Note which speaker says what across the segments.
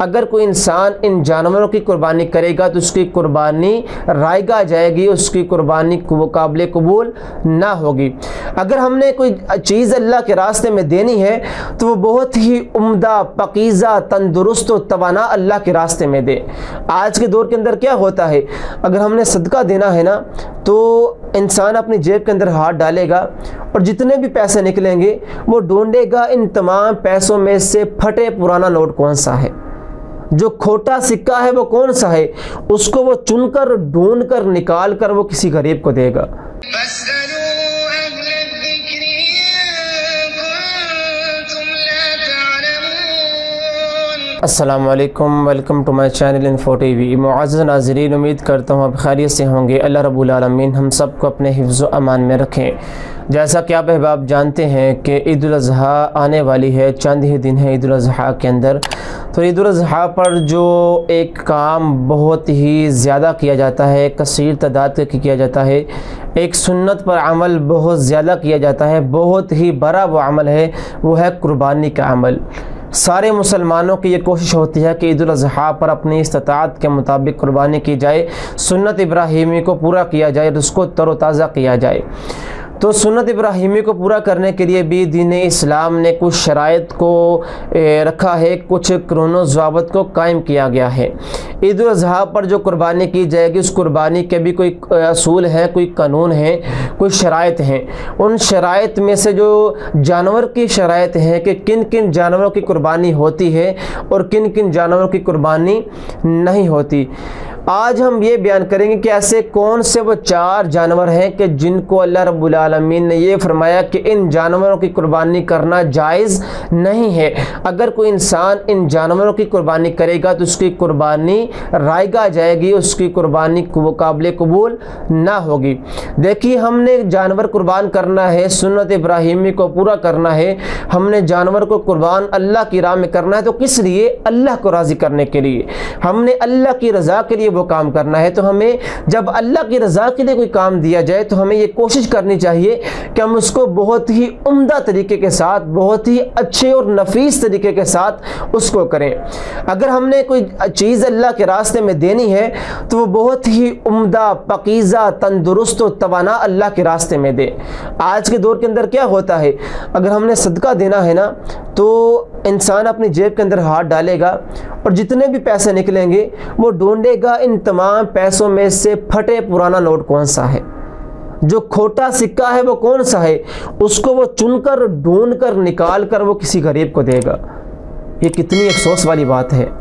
Speaker 1: अगर कोई इंसान इन जानवरों की कुर्बानी करेगा तो उसकी कुर्बानी रायगा जाएगी, उसकी कुर्बानी वो काबिल कबूल ना होगी। अगर हमने कोई चीज़ अल्लाह के रास्ते में देनी है तो वो बहुत ही उम्दा, पकीज़ा, तंदुरुस्त और तवाना अल्लाह के रास्ते में दे। आज के दौर के अंदर क्या होता है? अगर हमने सदका देना है ना तो इंसान अपनी जेब के अंदर हाथ डालेगा और जितने भी पैसे निकलेंगे, वो ढूंढेगा इन तमाम पैसों में से फटे पुराना नोट कौन सा है। जो खोटा सिक्का है वो कौन सा है? उसको वो चुनकर ढूंढ कर निकाल कर वो किसी गरीब को देगा। Aslam welcome to my channel info T V मज़ नाजरीन उम्मीद करता हूँ आप खैरियत से होंगे। अल्लाह रबालमीन हम हम सबको अपने हिफ्ज़ अमान में रखें। जैसा कि आप अहबाब जानते हैं कि ईद आने वाली है चंद ही दिन है ईद के अंदर। तो ईद अज़हा पर जो एक काम बहुत ही ज़्यादा किया जाता है, कसीर तादाद का किया जाता है, एक सुन्नत पर अमल बहुत ज़्यादा किया जाता है, बहुत ही बड़ा वो अमल है, वो है कुर्बानी का अमल। सारे मुसलमानों की ये कोशिश होती है कि ईद अज़हा पर अपनी इस्तात के मुताबिक कुर्बानी की जाए, सुन्नत इब्राहिमी को पूरा किया जाए और उसको तरोताज़ा किया जाए। तो सुनत इब्राहिमी को पूरा करने के लिए भी दीन इस्लाम ने कुछ शराइत को रखा है। कुछ क्रोनो जवाबत को कायम किया गया है। ईद अज़हा पर जो कुर्बानी की जाएगी, उस कुर्बानी के भी कोई असूल हैं, कोई कानून हैं, कोई शराइत हैं। उन शराइ में से जो जानवर की शराइत हैं कि किन किन जानवरों की कुर्बानी होती है और किन किन जानवरों की कुर्बानी नहीं होती। आज हम ये बयान करेंगे कि ऐसे कौन से वो चार जानवर हैं कि जिनको अल्लाह रब्बुल आलमीन ने ये फरमाया कि इन जानवरों की कुर्बानी करना जायज़ नहीं है। अगर कोई इंसान इन जानवरों की कुर्बानी करेगा तो उसकी कुर्बानी रायगा जाएगी, उसकी कुर्बानी काबिल कबूल ना होगी। देखिए, हमने जानवर कुर्बान करना है, सुन्नत इब्राहिमी को पूरा करना है, हमने जानवर को कुर्बान अल्लाह की राह में करना है तो किस लिए? अल्लाह को राज़ी करने के लिए। हमने अल्लाह की रज़ा के लिए वो काम करना है तो हमें जब अल्लाह की रज़ा के लिए कोई काम दिया जाए तो हमें ये कोशिश करनी चाहिए कि हम उसको बहुत ही उम्दा तरीके के साथ, बहुत ही अच्छे और नफीस तरीके के साथ उसको करें। अगर हमने कोई चीज़ अल्लाह के रास्ते में देनी है तो वो बहुत ही उम्दा, पकीज़ा, तंदुरुस्त और तवाना अल्लाह के रास्ते में दे। आज के दौर के अंदर क्या होता है? अगर हमने सदका देना है ना तो इंसान अपनी जेब के अंदर हाथ डालेगा और जितने भी पैसे निकलेंगे, वो ढूंढेगा इन तमाम पैसों में से फटे पुराना नोट कौन सा है? जो खोटा सिक्का है, वो कौन सा है? उसको वो चुनकर ढूंढ कर निकाल कर वो किसी गरीब को देगा। ये कितनी अफसोस वाली बात है।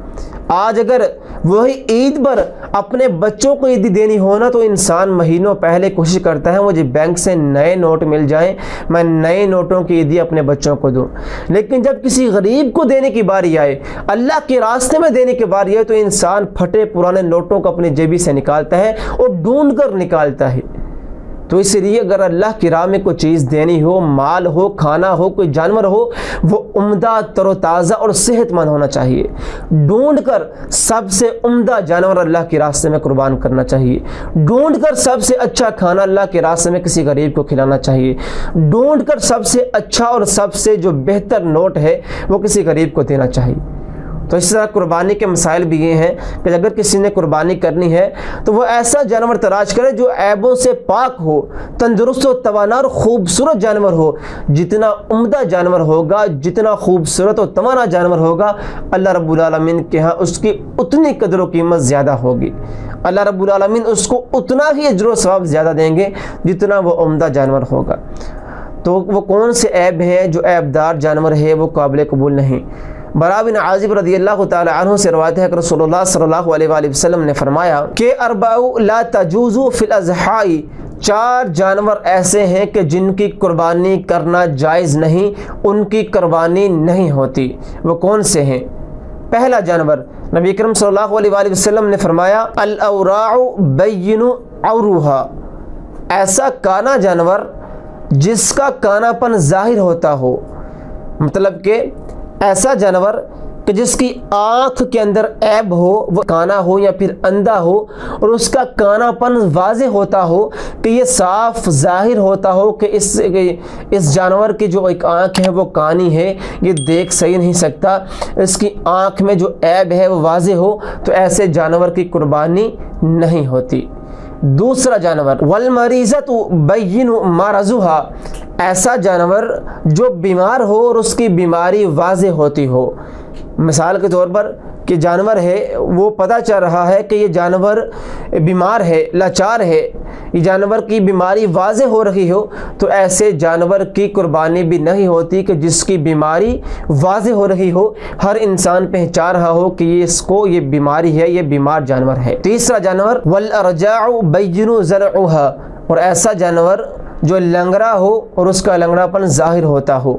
Speaker 1: आज अगर वही ईद पर अपने बच्चों को ईदी देनी हो ना तो इंसान महीनों पहले कोशिश करता है, मुझे बैंक से नए नोट मिल जाएँ, मैं नए नोटों की ईदी अपने बच्चों को दूँ। लेकिन जब किसी गरीब को देने की बारी आए, अल्लाह के रास्ते में देने की बारी आए तो इंसान फटे पुराने नोटों को अपनी जेबी से निकालता है और ढूंढ कर निकालता है। तो इसलिए अगर अल्लाह की राह में कोई चीज़ देनी हो, माल हो, खाना हो, कोई जानवर हो, वो उम्दा, तरोताज़ा और सेहतमंद होना चाहिए। ढूंढ कर सबसे उम्दा जानवर अल्लाह के रास्ते में कुर्बान करना चाहिए। ढूंढ कर सबसे अच्छा खाना अल्लाह के रास्ते में किसी गरीब को खिलाना चाहिए। ढूंढ कर सबसे अच्छा और सबसे जो बेहतर नोट है, वो किसी गरीब को देना चाहिए। तो इस तरह कुर्बानी के मसाइल भी ये हैं कि अगर किसी ने कुर्बानी करनी है तो वह ऐसा जानवर तलाश करे जो ऐबों से पाक हो, तंदुरुस्त और तवाना और खूबसूरत जानवर हो। जितना उम्दा जानवर होगा, जितना खूबसूरत और तवाना जानवर होगा, अल्लाह रब्बुल आलमीन के यहाँ उसकी उतनी कदर कीमत ज़्यादा होगी। अल्लाह रब्बुल आलमीन उसको उतना ही अजर सवाब ज़्यादा देंगे जितना वो उम्दा जानवर होगा। तो वो कौन से ऐब हैं जो ऐबदार जानवर है, वो काबिल कबूल नहीं। बरा बिन आजिब रदी अल्लाह तु से रवायत है सल्लल्लाहु अलैहि ने फरमाया कि अरबाउ ला तजूज़ु फिल अज़हाई, चार जानवर ऐसे हैं कि जिनकी कुर्बानी करना जायज़ नहीं, उनकी कुर्बानी नहीं होती। वो कौन से हैं? पहला जानवर, नबी करम सल्लल्लाहु अलैहि वसल्लम ने फरमाया अल औराउ बैनु औरूहा। ऐसा काना जानवर जिसका कानापन ज़ाहिर होता हो मतलब कि ऐसा जानवर कि जिसकी आँख के अंदर ऐब हो वो काना हो या फिर अंधा हो, और उसका कानापन वाज होता हो कि ये साफ़ ज़ाहिर होता हो कि इस इस जानवर की जो एक आँख है, वो कानी है। ये देख सही नहीं सकता। इसकी आँख में जो ऐब है, वो वाज हो तो ऐसे जानवर की कुर्बानी नहीं होती। दूसरा जानवर, वल मरीजत बैन मारजुहा। ऐसा जानवर जो बीमार हो और उसकी बीमारी वाज होती हो। मिसाल के तौर पर कि जानवर है, वो पता चल रहा है कि ये जानवर बीमार है, लाचार है। ये जानवर की बीमारी वाज हो रही हो तो ऐसे जानवर की कुर्बानी भी नहीं होती कि जिसकी बीमारी वाज हो रही हो। हर इंसान पहचान रहा हो कि ये इसको, ये बीमारी है, ये बीमार जानवर है। तीसरा जानवर, वल बैजनु जरहा और ऐसा जानवर जो लंगड़ा हो और उसका लंगड़ापन ज़ाहिर होता हो,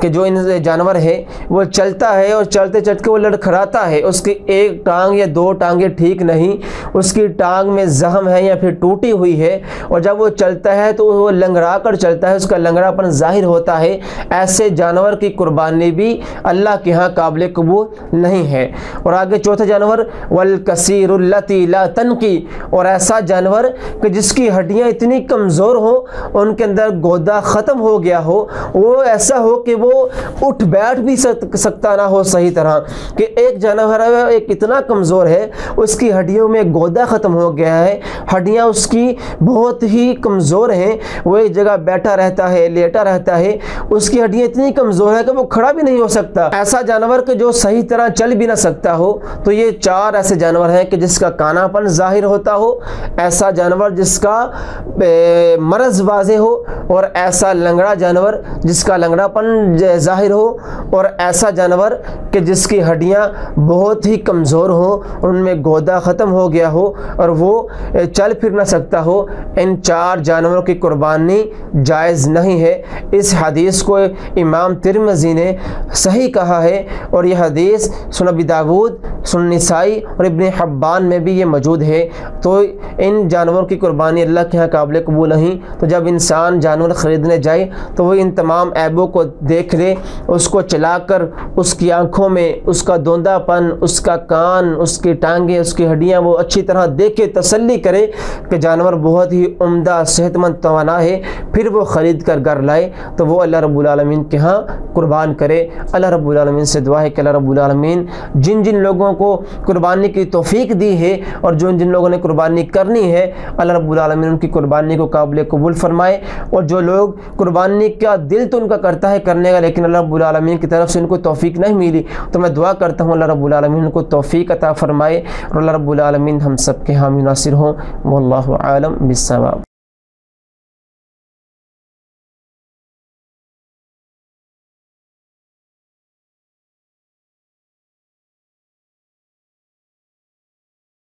Speaker 1: कि जो इन जानवर है, वो चलता है और चलते चलते वो लड़खड़ाता है। उसकी एक टांग या दो टांगे ठीक नहीं, उसकी टांग में जहम है या फिर टूटी हुई है, और जब वो चलता है तो वो लंगड़ा कर चलता है, उसका लंगड़ापन ज़ाहिर होता है। ऐसे जानवर की कुर्बानी भी अल्लाह के यहाँ काबिल कबूल नहीं है। और आगे चौथा जानवर, वल कसीरती ला तन की और ऐसा जानवर कि जिसकी हड्डियाँ इतनी कमज़ोर हों उनके अंदर गोदा ख़त्म हो गया हो, वो ऐसा हो कि वो उठ बैठ भी सकता ना हो सही तरह कि एक जानवर है, एक इतना कमज़ोर है, उसकी हड्डियों में गोदा ख़त्म हो गया है, हड्डियाँ उसकी बहुत ही कमज़ोर हैं, वो एक जगह बैठा रहता है, लेटा रहता है, उसकी हड्डियाँ इतनी कमज़ोर है कि वो खड़ा भी नहीं हो सकता। ऐसा जानवर कि जो सही तरह चल भी ना सकता हो तो ये चार ऐसे जानवर हैं कि जिसका कानापन ज़ाहिर होता हो, ऐसा जानवर जिसका मरज वाज हो और ऐसा लंगड़ा जानवर जिसका लंगड़ापन ज़ाहिर हो और ऐसा जानवर कि जिसकी हड्डियाँ बहुत ही कमज़ोर हो और उनमें गोदा ख़त्म हो गया हो और वो चल फिर ना सकता हो, इन चार जानवरों की कुर्बानी जायज़ नहीं है। इस हदीस को इमाम तिरमजी ने सही कहा है और यह हदीस सुनबी दाऊद सुनसाई और इबन हब्बान में भी ये मौजूद है। तो इन जानवरों की कुर्बानी अल्लाह के यहाँ काबिल कबूल नहीं। तो जब इंसान जानवर ख़रीदने जाए तो वो इन तमाम ऐबों को देख ले, उसको चलाकर उसकी आँखों में उसका धोंदापन उसका कान, उसकी टांगें, उसकी हड्डियाँ, वो अच्छी तरह देख के तसली करे कि जानवर बहुत ही उम्दा, सेहतमंद तोाना है। फिर वो ख़रीद कर घर लाए तो वो अल्लाह रब्लमीन के यहाँ कुर्बान करे। अल्लाह रब्लमीन से दुआ है कि अल्लाह रब्लमीन जिन जिन लोगों को कुर्बानी की तोफ़ी दी है और जो जिन लोगों ने कुर्बानी करनी है, अल्लाह रब्लमीन उनकी कुर्बानी को काबिल कबूल फरमाए। और जो लोग कुर्बानी का दिल तो उनका करता है करने का, लेकिन अल्लाह रबालमीन की तरफ़ से उनको तोफ़ी नहीं मिली तो मैं दुआ करता हूँ, अल्लाह रबालमीन को तोफ़ी अता फ़रमाए और अल्लाह रबालमीन हम सब के हामी नासिर हों। वल्लाम बिसवाब